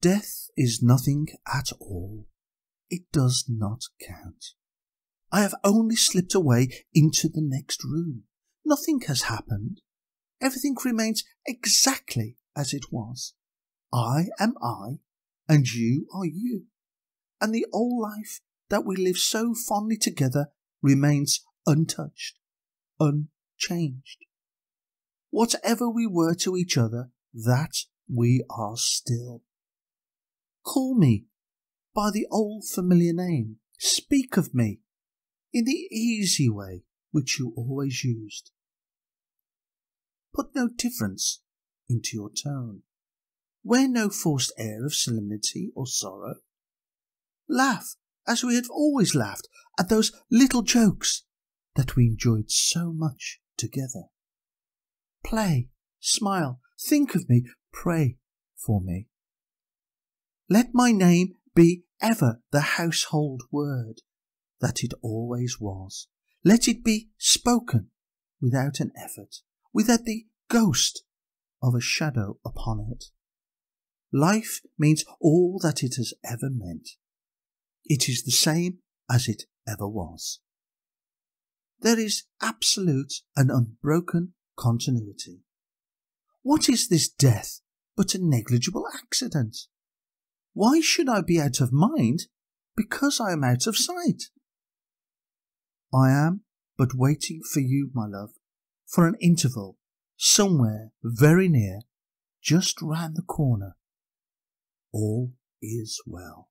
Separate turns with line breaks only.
Death is nothing at all. It does not count. I have only slipped away into the next room. Nothing has happened. Everything remains exactly as it was. I am I, and you are you. And the old life that we lived so fondly together remains untouched, unchanged. Whatever we were to each other, that we are still. Call me by the old familiar name. Speak of me in the easy way which you always used. Put no difference into your tone. Wear no forced air of solemnity or sorrow. Laugh as we have always laughed at those little jokes that we enjoyed so much together. Play, smile, think of me, pray for me. Let my name be ever the household word that it always was. Let it be spoken without an effort, without the ghost of a shadow upon it. Life means all that it has ever meant. It is the same as it ever was. There is absolute and unbroken continuity. What is this death but a negligible accident? Why should I be out of mind because I am out of sight? I am but waiting for you, my love, for an interval, somewhere very near, just round the corner. All is well.